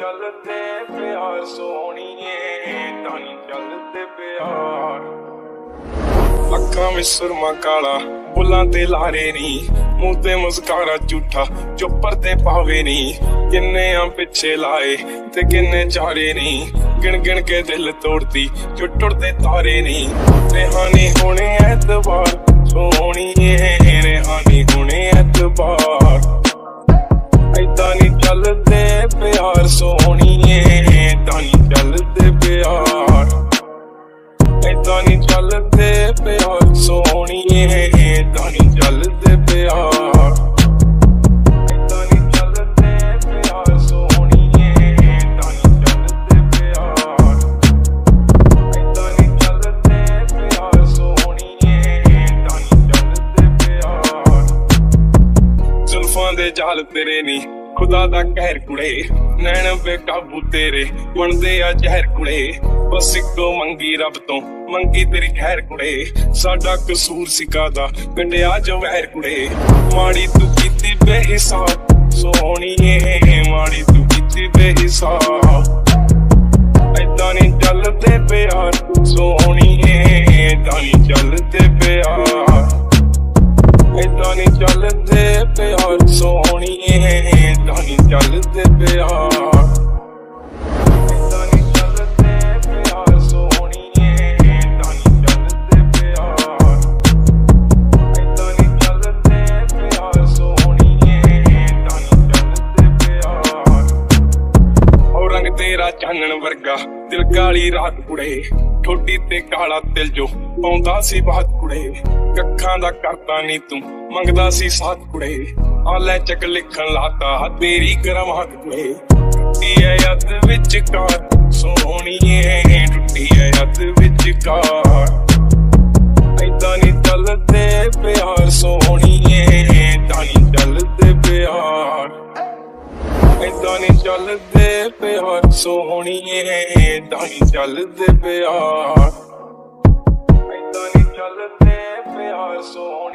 ਚੱਲਦੇ ਪਿਆਰ ਸੋਹਣੀਏ, ਤਾਂ ਨਹੀਂ ਚੱਲਦੇ ਪਿਆਰ। ਅੱਖਾਂ ਵਿੱਚ ਸੁਰਮਾ ਕਾਲਾ ਬੁੱਲਾਂ ਤੇ ਲਾਰੇ ਨਹੀਂ ਮੂੰਹ ਤੇ ਮੁਸਕਾਰਾ ਝੂਠਾ ਜੋ ਪਰਦੇ ਪਾਵੇ ਨਹੀਂ ਕਿੰਨੇ ਆ ਪਿੱਛੇ ਲਾਏ ਤੇ ਕਿੰਨੇ ਚਾਰੇ ਨਹੀਂ ਗਿਣ ਗਿਣ ਕੇ ਦਿਲ ਤੋੜਦੀ ਜੋ ਟੁੱਟਦੇ ਤਾਰੇ ਨਹੀਂ ਰਹਿਾਨੀ ਹੋਣੇ ਐਤਵਾਰ, ਸੋਹਣੀਏ ਰਹਿਾਨੀ ਹੋਣੇ ਐਤਵਾਰ। ਐਦਾਂ ਨਹੀਂ ਚੱਲਦੇ ਪਿਆਰ ਸੋਹਣੀਏ ਤਾਂ ਨਹੀਂ ਚੱਲਦੇ ਪਿਆਰ। ਐਦਾਂ ਨਹੀਂ ਚੱਲਦੇ ਪਿਆਰ ਸੋਹਣੀਏ ਤਾਂ ਨਹੀਂ ਚੱਲਦੇ ਪਿਆਰ। ਚੱਲਦੇ ਪਿਆਰ ਸੋਹਣੀਏ ਤਾਂ ਚੱਲਦੇ ਪਿਆਰ। ਐਦਾਂ ਨਹੀਂ ਚੱਲਦੇ ਪਿਆਰ ਸੋਹਣੀਏ ਤਾਂ ਨਹੀਂ ਪਿਆਰ। ਜ਼ੁਲਫਾਂ ਦੇ ਜਾਲ ਤੇਰੇ ਨਹੀਂ ਖੁਦਾ ਦਾ ਕਹਿਰ ਕੁੜੇ, ਨੈਣ ਬੇਕਾਬੂ ਤੇਰੇ, ਬਣਦੇ ਆ ਜ਼ਹਿਰ ਕੁੜੇ। ਬਸ ਇੱਕੋ ਮੰਗੀ ਰੱਬ ਤੋਂ, ਮੰਗੀ ਤੇਰੀ ਖੈਰ ਕੁੜੇ। ਸਾਡਾ ਕਸੂਰ ਸਿਕਾਦਾ ਗੰਡਿਆ ਜਵਹਿਰ ਕੁੜੇ। ਮਾੜੀ ਤੂੰ ਕੀਤੀ ਬੇਹਿਸਾਬ ਸੋਹਣੀਏ ਮਾੜੀ ਤੂੰ ਕੀਤੀ ਬੇਹਿਸਾਬ। ਐਦਾਂ ਨਹੀਂ ਚੱਲਦੇ ਪਿਆਰ ਸੋਹਣੀਏ ਐਦਾਂ ਨਹੀਂ ਚੱਲਦੇ ਪਿਆਰ। ਐਦਾਂ ਨਹੀਂ ਚੱਲਦੇ ਪਿਆਰ ਸੋਹਣੀਏ ਐਦਾਂ ਨਹੀਂ ਚੱਲਦੇ ਪਿਆਰ। ਚਾਨਣ ਵਰਗਾ ਦਿਲ ਕਾਲੀ ਰਾਤ ਕੁੜੇ। ਠੋਡੀ ਤੇ ਕਾਲਾ ਤਿਲ ਜੋ ਪਾਉਂਦਾ ਸੀ ਬਾਤ ਕੁੜੇ। ਕੱਖਾਂ ਦਾ ਕਰਤਾ ਨਹੀਂ ਤੂੰ, ਮੰਗਦਾ ਸੀ ਸਾਥ ਕੁੜੇ। ਆ ਲੈ ਚੱਕ ਲਿਖਣ ਲਾਤਾ, ਤੇਰੀ ਕਰਮਾਤ ਕੁੜੇ। ਟੁੱਟੀ ਐ ਯੱਦ ਵਿੱਚ ਕਾਰ, ਸੋਹਣੀਏ ਟੁੱਟੀ ਐ ਯੱਦ ਵਿੱਚ ਕਾਰ। ਐਦਾਂ ਨਹੀਂ ਚੱਲਦੇ ਪਿਆਰ। ਐਦਾਂ ਨਹੀਂ ਚੱਲਦੇ ਪਿਆਰ ਸੋਹਣੀਏ ਐਦਾਂ ਨਹੀਂ ਚੱਲਦੇ ਪਿਆਰ ਐਦਾਂ ਨਹੀਂ ਚੱਲਦੇ ਪਿਆਰ ਸੋਹਣੀ